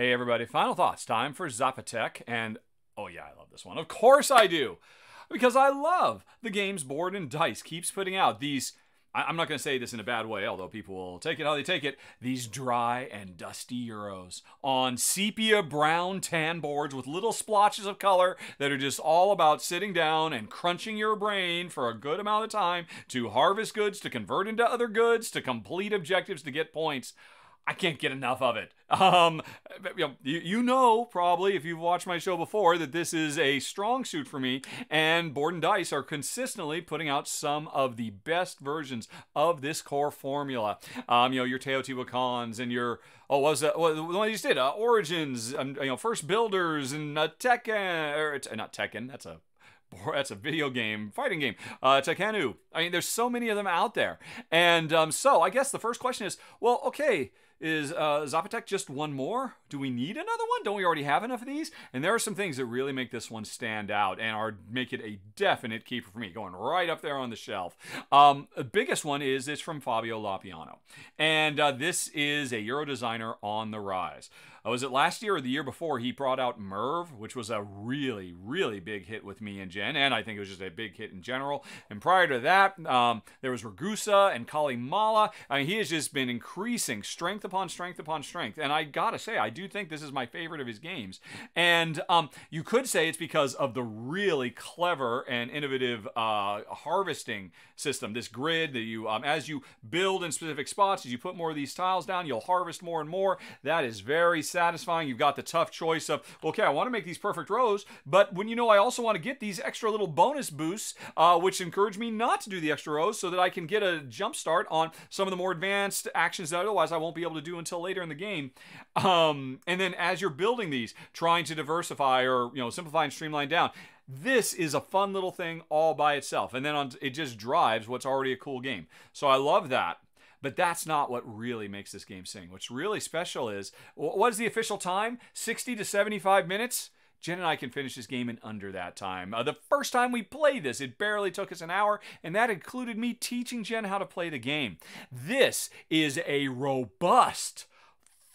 Hey, everybody. Final thoughts. Time for Zapotec. And oh, yeah, I love this one. Of course I do. Because I love the games Board and Dice keeps putting out. These, I'm not going to say this in a bad way, although people will take it how they take it. These dry and dusty Euros on sepia brown tan boards with little splotches of color that are just all about sitting down and crunching your brain for a good amount of time to harvest goods, to convert into other goods, to complete objectives, to get points. I can't get enough of it. Um, you, know, you, you know probably if you've watched my show before that this is a strong suit for me, and Board and Dice are consistently putting out some of the best versions of this core formula. Um, you know your Teotihuacans and your oh what was that what, the one you just did uh, Origins, um, you know First Builders and uh, Tekken or uh, not Tekken. That's a that's a video game, fighting game. Uh. I mean, there's so many of them out there. And um, so I guess the first question is, well, okay, is uh, Zapotec just one more? Do we need another one? Don't we already have enough of these? And there are some things that really make this one stand out and are make it a definite keeper for me, going right up there on the shelf. Um, the biggest one is it's from Fabio Lopiano, and uh, this is a Euro designer on the rise. Uh, was it last year or the year before he brought out Merv, which was a really, really big hit with me and Jen, and I think it was just a big hit in general. And prior to that, um, there was Ragusa and Calimala. I mean, he has just been increasing strength upon strength upon strength. And I gotta say, I do think this is my favorite of his games. And um, you could say it's because of the really clever and innovative uh, harvesting system. This grid that you, um, as you build in specific spots, as you put more of these tiles down, you'll harvest more and more. That is very satisfying. You've got the tough choice of, okay, I want to make these perfect rows, but when you know I also want to get these extra little bonus boosts, uh, which encourage me not to do the extra rows so that I can get a jump start on some of the more advanced actions that otherwise I won't be able to do until later in the game. Um, and then as you're building these, trying to diversify or, you know, simplify and streamline down, this is a fun little thing all by itself. And then on, it just drives what's already a cool game. So I love that. But that's not what really makes this game sing. What's really special is what is the official time? 60 to 75 minutes? Jen and I can finish this game in under that time. Uh, the first time we played this, it barely took us an hour, and that included me teaching Jen how to play the game. This is a robust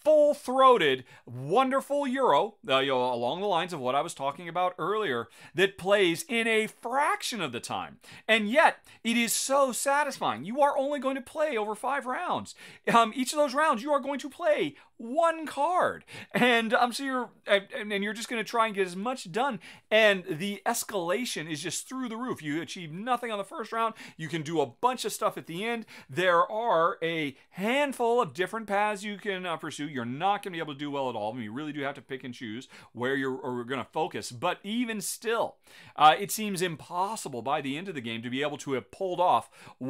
full throated, wonderful Euro, uh, you know, along the lines of what I was talking about earlier, that plays in a fraction of the time. And yet, it is so satisfying. You are only going to play over five rounds. Um, each of those rounds, you are going to play one card and um so you're and, you're just going to try and get as much done and the escalation is just through the roof you achieve nothing on the first round you can do a bunch of stuff at the end there are a handful of different paths you can uh, pursue you're not going to be able to do well at all of them you really do have to pick and choose where you're going to focus but even still uh, it seems impossible by the end of the game to be able to have pulled off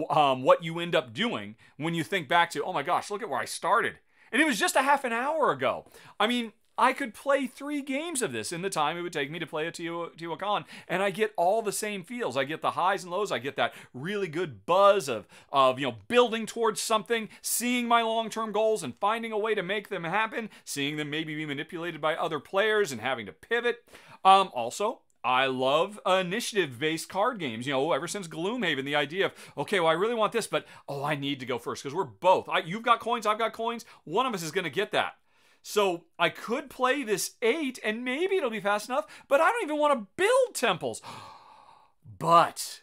um, what you end up doing when you think back to oh my gosh look at where i started and it was just a half an hour ago. I mean, I could play three games of this in the time it would take me to play a Teotihuacan, and I get all the same feels. I get the highs and lows. I get that really good buzz of, of you know, building towards something, seeing my long-term goals and finding a way to make them happen, seeing them maybe be manipulated by other players and having to pivot. Um, also, I love initiative based card games. You know, ever since Gloomhaven, the idea of, okay, well, I really want this, but oh, I need to go first because we're both. I, you've got coins, I've got coins. One of us is going to get that. So I could play this eight and maybe it'll be fast enough, but I don't even want to build temples. But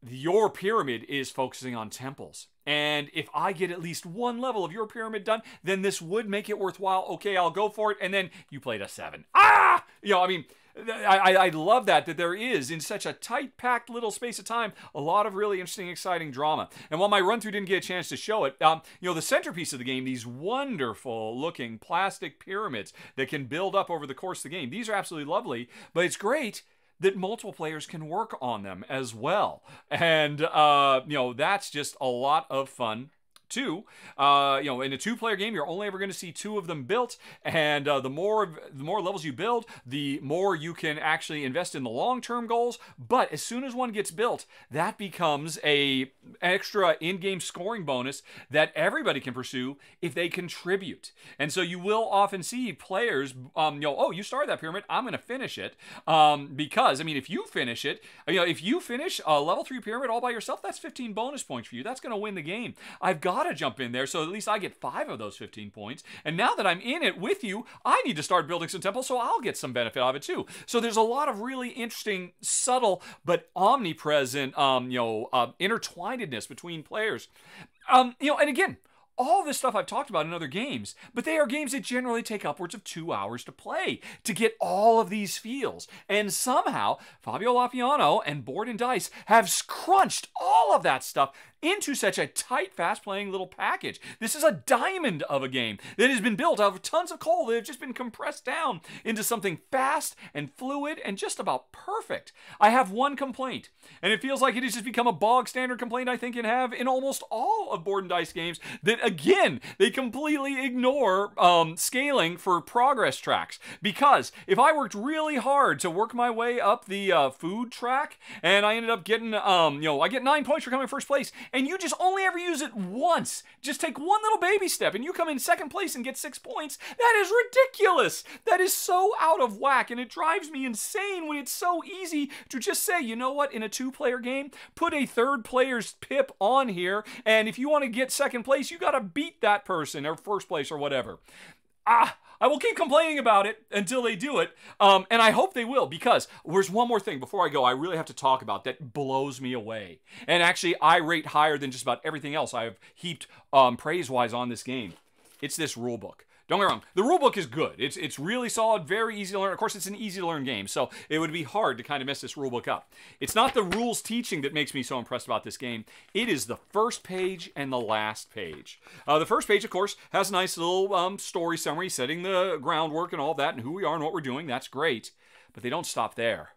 your pyramid is focusing on temples. And if I get at least one level of your pyramid done, then this would make it worthwhile. Okay, I'll go for it. And then you played a seven. Ah! You know, I mean, I, I, love that that there is in such a tight packed little space of time a lot of really interesting exciting drama. And while my run through didn't get a chance to show it um, you know the centerpiece of the game these wonderful looking plastic pyramids that can build up over the course of the game these are absolutely lovely but it's great that multiple players can work on them as well. And uh, you know that's just a lot of fun two. Uh, you know, in a two-player game, you're only ever going to see two of them built, and uh, the more the more levels you build, the more you can actually invest in the long-term goals. But as soon as one gets built, that becomes a extra in-game scoring bonus that everybody can pursue if they contribute. And so you will often see players, um, you know, oh, you started that pyramid, I'm going to finish it, um, because I mean, if you finish it, you know, if you finish a level three pyramid all by yourself, that's 15 bonus points for you. That's going to win the game. I've got gotta jump in there so at least I get five of those 15 points. And now that I'm in it with you, I need to start building some temples so I'll get some benefit of it too. So there's a lot of really interesting, subtle, but omnipresent, um, you know, uh, intertwinedness between players. Um, you know, and again, all this stuff I've talked about in other games, but they are games that generally take upwards of two hours to play to get all of these feels. And somehow, Fabio Lopiano and Board and Dice have crunched all of that stuff into such a tight, fast playing little package. This is a diamond of a game that has been built out of tons of coal that have just been compressed down into something fast and fluid and just about perfect. I have one complaint, and it feels like it has just become a bog standard complaint I think can have in almost all of Board and Dice games that again, they completely ignore um, scaling for progress tracks. Because if I worked really hard to work my way up the uh, food track, and I ended up getting, um, you know, I get nine points for coming first place, and you just only ever use it once. Just take one little baby step and you come in second place and get six points. That is ridiculous. That is so out of whack and it drives me insane when it's so easy to just say, you know what, in a two player game, put a third player's pip on here. And if you want to get second place, you got to beat that person or first place or whatever. Ah, I will keep complaining about it until they do it, um, and I hope they will because there's one more thing before I go I really have to talk about that blows me away. And actually, I rate higher than just about everything else I've heaped um, praise-wise on this game. It's this rule book. Don't get me wrong, the rulebook is good. It's it's really solid, very easy to learn. Of course, it's an easy to learn game, so it would be hard to kind of mess this rulebook up. It's not the rules teaching that makes me so impressed about this game. It is the first page and the last page. Uh, the first page, of course, has a nice little um, story summary, setting the groundwork and all that, and who we are and what we're doing. That's great, but they don't stop there.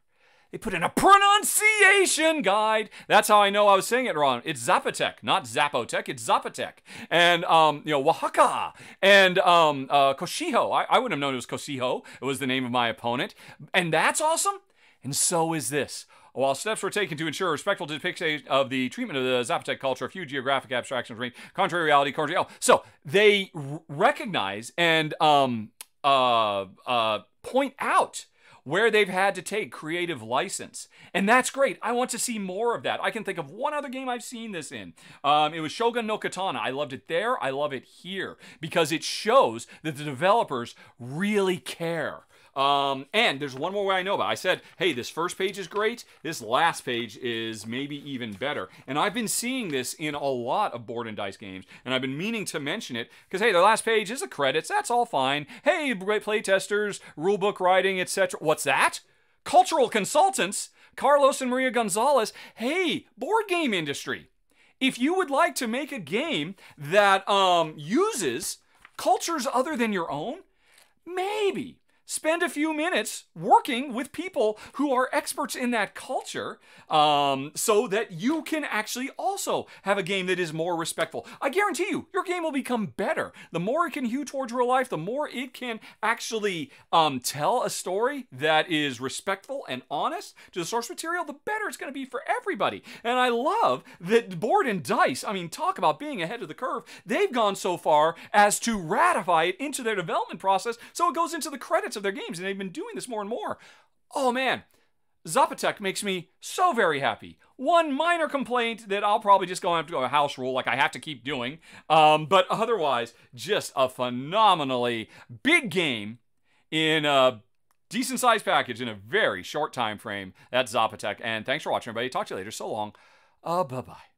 They put in a pronunciation guide. That's how I know I was saying it wrong. It's Zapotec, not Zapotec. It's Zapotec. And, um, you know, Oaxaca and um, uh. I, I wouldn't have known it was Cocijo. It was the name of my opponent. And that's awesome. And so is this. While steps were taken to ensure a respectful depiction of the treatment of the Zapotec culture, a few geographic abstractions remain contrary reality, contrary. Oh, so they recognize and um, uh, uh, point out where they've had to take creative license. And that's great. I want to see more of that. I can think of one other game I've seen this in. Um, it was Shogun no Katana. I loved it there. I love it here because it shows that the developers really care um, and there's one more way I know about. I said, hey, this first page is great. This last page is maybe even better. And I've been seeing this in a lot of board and dice games, and I've been meaning to mention it because hey, the last page is the credits. That's all fine. Hey, great playtesters, rulebook writing, etc. What's that? Cultural consultants, Carlos and Maria Gonzalez. Hey, board game industry. If you would like to make a game that um, uses cultures other than your own, maybe spend a few minutes working with people who are experts in that culture um, so that you can actually also have a game that is more respectful. I guarantee you, your game will become better. The more it can hew towards real life, the more it can actually um, tell a story that is respectful and honest to the source material, the better it's going to be for everybody. And I love that Board and Dice, I mean, talk about being ahead of the curve, they've gone so far as to ratify it into their development process so it goes into the credits of their games, and they've been doing this more and more. Oh man, Zapotec makes me so very happy. One minor complaint that I'll probably just go have to go a house rule, like I have to keep doing. Um, but otherwise, just a phenomenally big game in a decent sized package in a very short time frame. That's Zapotec. And thanks for watching, everybody. Talk to you later. So long. Uh, bye bye.